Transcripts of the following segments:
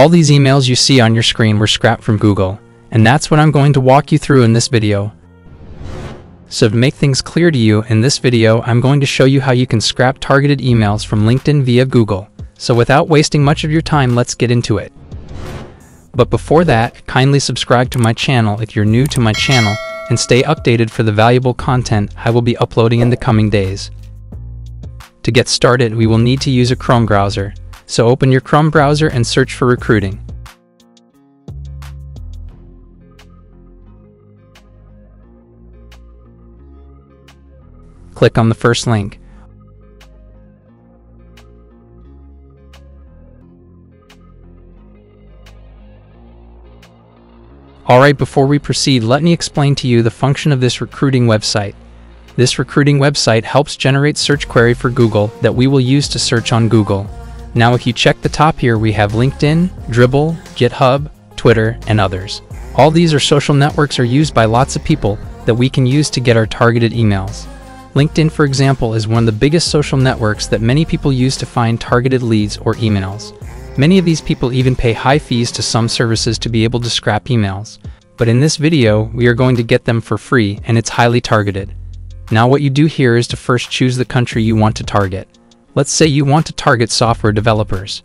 All these emails you see on your screen were scrapped from Google, and that's what I'm going to walk you through in this video. So to make things clear to you, in this video I'm going to show you how you can scrap targeted emails from LinkedIn via Google. So without wasting much of your time, let's get into it. But before that, kindly subscribe to my channel if you're new to my channel and stay updated for the valuable content I will be uploading in the coming days. To get started, we will need to use a Chrome browser. So open your Chrome browser and search for recruiting. click on the first link. Alright, before we proceed, let me explain to you the function of this recruiting website. This recruiting website helps generate search query for Google that we will use to search on Google. Now if you check the top here, we have LinkedIn, Dribbble, GitHub, Twitter, and others. All these are social networks are used by lots of people that we can use to get our targeted emails. LinkedIn, for example, is one of the biggest social networks that many people use to find targeted leads or emails. Many of these people even pay high fees to some services to be able to scrap emails. But in this video, we are going to get them for free and it's highly targeted. Now what you do here is to first choose the country you want to target. Let's say you want to target software developers.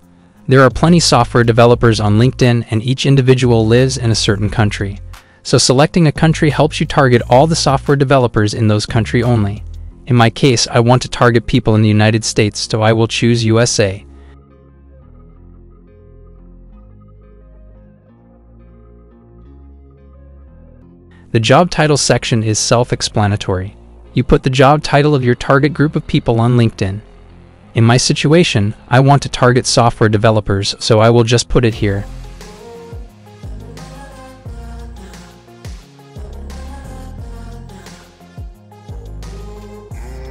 There are plenty software developers on LinkedIn and each individual lives in a certain country. So selecting a country helps you target all the software developers in those country only. In my case, I want to target people in the United States, so I will choose USA. The job title section is self-explanatory. You put the job title of your target group of people on LinkedIn. In my situation, I want to target software developers, so I will just put it here.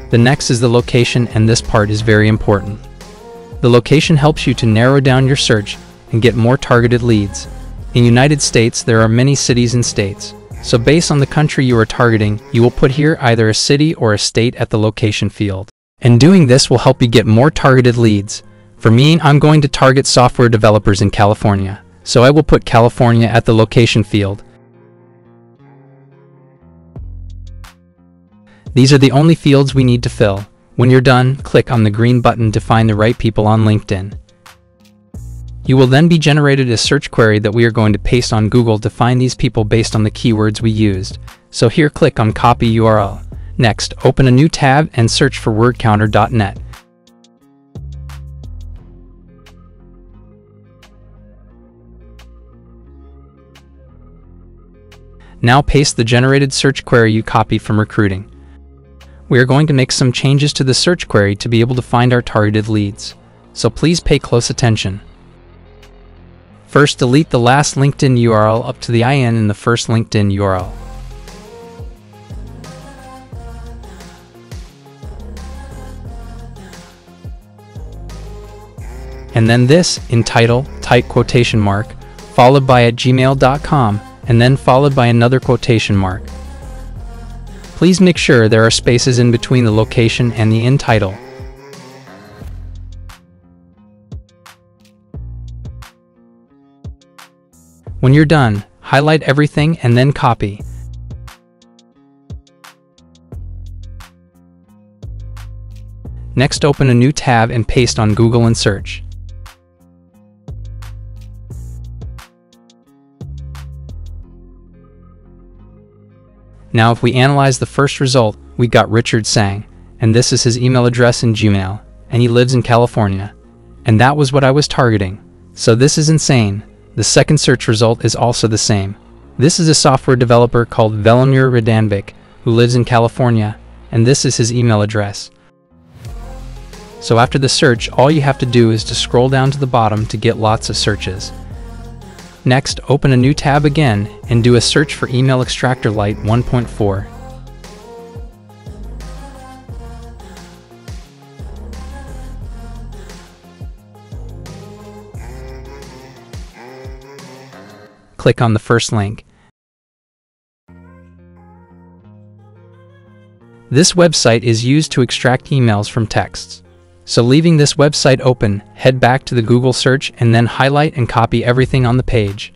The next is the location and this part is very important. The location helps you to narrow down your search and get more targeted leads. In United States, there are many cities and states. So based on the country you are targeting, you will put here either a city or a state at the location field. And doing this will help you get more targeted leads. For me, I'm going to target software developers in California. So I will put California at the location field These are the only fields we need to fill. When you're done, click on the green button to find the right people on LinkedIn. You will then be generated a search query that we are going to paste on Google to find these people based on the keywords we used. So here click on copy URL. Next, open a new tab and search for wordcounter.net. Now paste the generated search query you copied from recruiting we are going to make some changes to the search query to be able to find our targeted leads. So please pay close attention. First, delete the last LinkedIn URL up to the IN in the first LinkedIn URL. And then this in title, type quotation mark, followed by at gmail.com, and then followed by another quotation mark. Please make sure there are spaces in between the location and the in title. When you're done, highlight everything and then copy. Next open a new tab and paste on Google and search. Now if we analyze the first result, we got Richard Sang, and this is his email address in Gmail, and he lives in California. And that was what I was targeting. So this is insane. The second search result is also the same. This is a software developer called Velimir Radanvik, who lives in California, and this is his email address. So after the search, all you have to do is to scroll down to the bottom to get lots of searches. Next, open a new tab again and do a search for Email Extractor Lite 1.4. Click on the first link. This website is used to extract emails from texts. So leaving this website open, head back to the Google search and then highlight and copy everything on the page.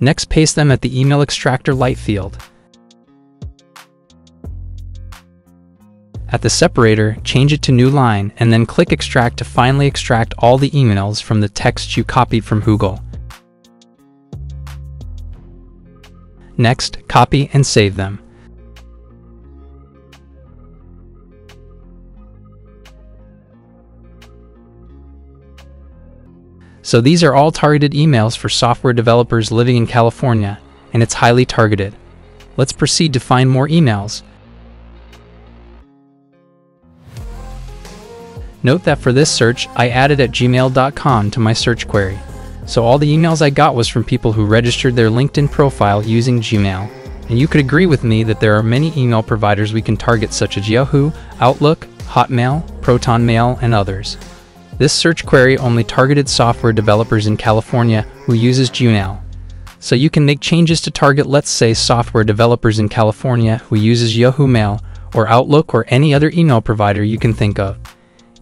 Next paste them at the email extractor Lite field. At the separator, change it to new line and then click extract to finally extract all the emails from the text you copied from Google. Next, copy and save them. So these are all targeted emails for software developers living in California, and it's highly targeted. Let's proceed to find more emails. Note that for this search, I added at gmail.com to my search query. So all the emails I got was from people who registered their LinkedIn profile using Gmail. And you could agree with me that there are many email providers we can target such as Yahoo, Outlook, Hotmail, Proton Mail, and others. This search query only targeted software developers in California who uses Gmail. So you can make changes to target let's say software developers in California who uses Yahoo Mail or Outlook or any other email provider you can think of.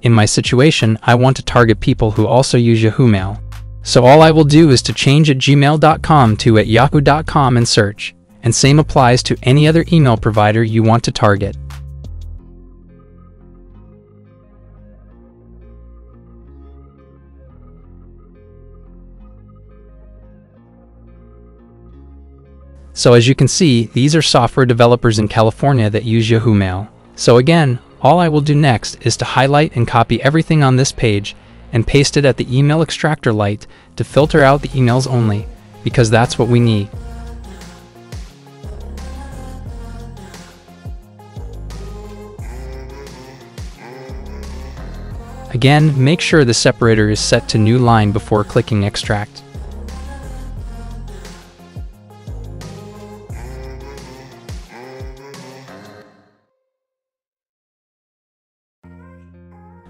In my situation, I want to target people who also use Yahoo Mail. So all I will do is to change at gmail.com to at yahoo.com and search. And same applies to any other email provider you want to target. So as you can see, these are software developers in California that use Yahoo Mail. So again, all I will do next is to highlight and copy everything on this page and paste it at the email extractor Lite to filter out the emails only, because that's what we need. Again, make sure the separator is set to new line before clicking extract.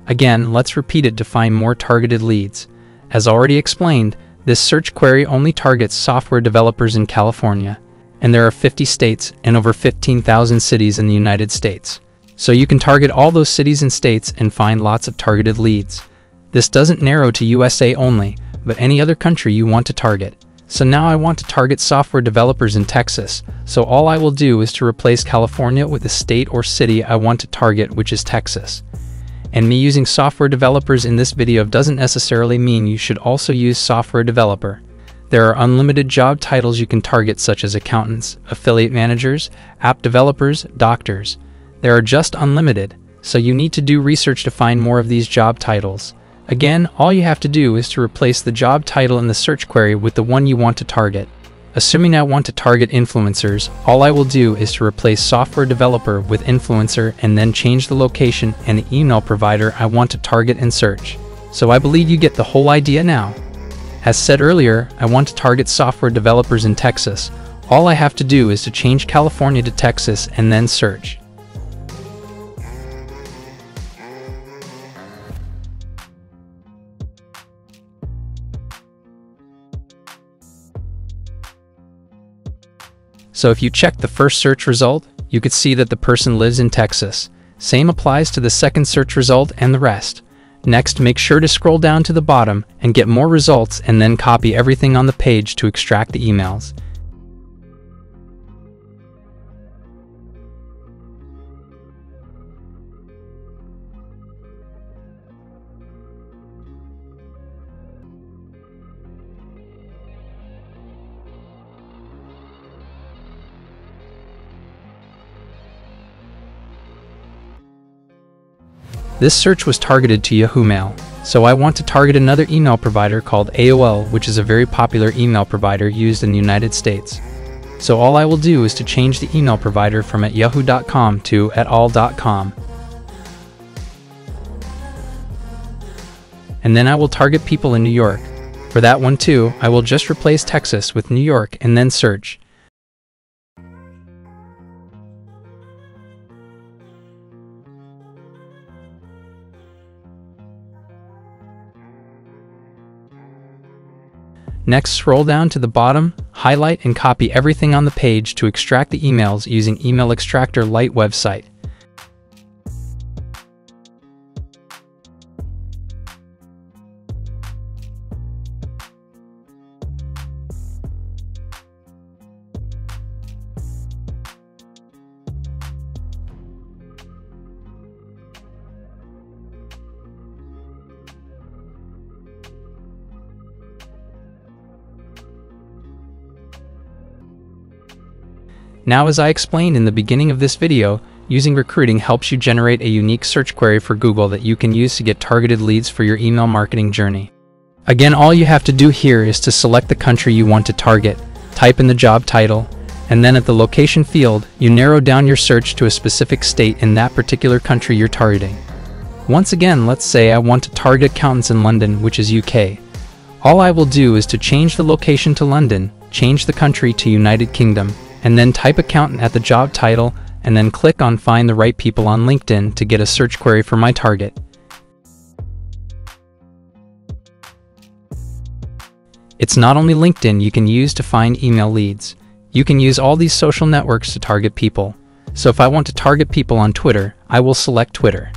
Again, let's repeat it to find more targeted leads. As already explained, this search query only targets software developers in California, and there are 50 states and over 15,000 cities in the United States. So you can target all those cities and states and find lots of targeted leads. This doesn't narrow to USA only, but any other country you want to target. So now I want to target software developers in Texas, so all I will do is to replace California with the state or city I want to target, which is Texas. And me using software developers in this video doesn't necessarily mean you should also use software developer. There are unlimited job titles you can target such as accountants, affiliate managers, app developers, doctors. There are just unlimited, so you need to do research to find more of these job titles. Again, all you have to do is to replace the job title in the search query with the one you want to target. Assuming I want to target influencers, all I will do is to replace software developer with influencer and then change the location and the email provider I want to target and search. So I believe you get the whole idea now. As said earlier, I want to target software developers in Texas. All I have to do is to change California to Texas and then search. So if you check the first search result, you could see that the person lives in Texas. Same applies to the second search result and the rest. Next, make sure to scroll down to the bottom and get more results and then copy everything on the page to extract the emails. This search was targeted to Yahoo Mail, so I want to target another email provider called AOL, which is a very popular email provider used in the United States. So all I will do is to change the email provider from at yahoo.com to at aol.com. And then I will target people in New York. For that one too, I will just replace Texas with New York and then search. Next, scroll down to the bottom, highlight and copy everything on the page to extract the emails using Email Extractor Lite website. Now as I explained in the beginning of this video, using recruiting helps you generate a unique search query for Google that you can use to get targeted leads for your email marketing journey. Again, all you have to do here is to select the country you want to target, type in the job title, and then at the location field, you narrow down your search to a specific state in that particular country you're targeting. Once again, let's say I want to target accountants in London, which is UK. All I will do is to change the location to London, change the country to United Kingdom, and then type accountant at the job title and then click on find the right people on LinkedIn to get a search query for my target. It's not only LinkedIn you can use to find email leads. You can use all these social networks to target people. So if I want to target people on Twitter, I will select Twitter.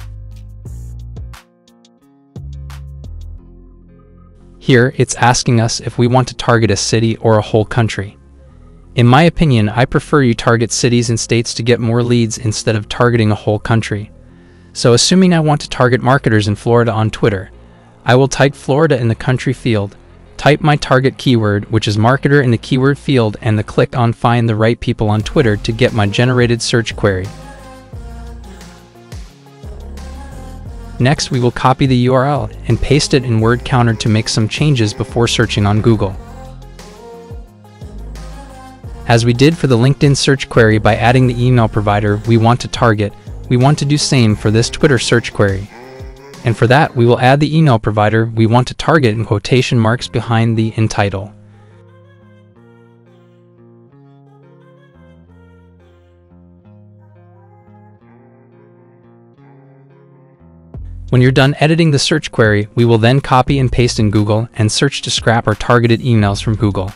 Here, it's asking us if we want to target a city or a whole country. In my opinion, I prefer you target cities and states to get more leads instead of targeting a whole country. So assuming I want to target marketers in Florida on Twitter, I will type Florida in the country field, type my target keyword, which is marketer in the keyword field, and the click on find the right people on Twitter to get my generated search query. Next, we will copy the URL and paste it in word counter to make some changes before searching on Google. As we did for the LinkedIn search query by adding the email provider we want to target, we want to do same for this Twitter search query. And for that, we will add the email provider we want to target in quotation marks behind the in title. When you're done editing the search query, we will then copy and paste in Google and search to scrap our targeted emails from Google.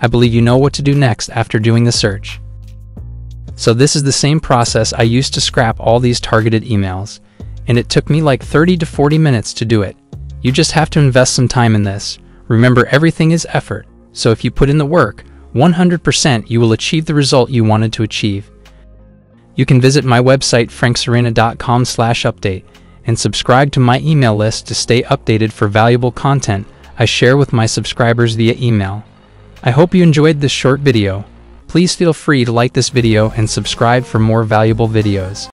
I believe you know what to do next after doing the search. So this is the same process I used to scrap all these targeted emails, and it took me like 30 to 40 minutes to do it. You just have to invest some time in this. Remember everything is effort, so if you put in the work, 100% you will achieve the result you wanted to achieve. You can visit my website franksarena.com slash update and subscribe to my email list to stay updated for valuable content I share with my subscribers via email. I hope you enjoyed this short video. Please feel free to like this video and subscribe for more valuable videos.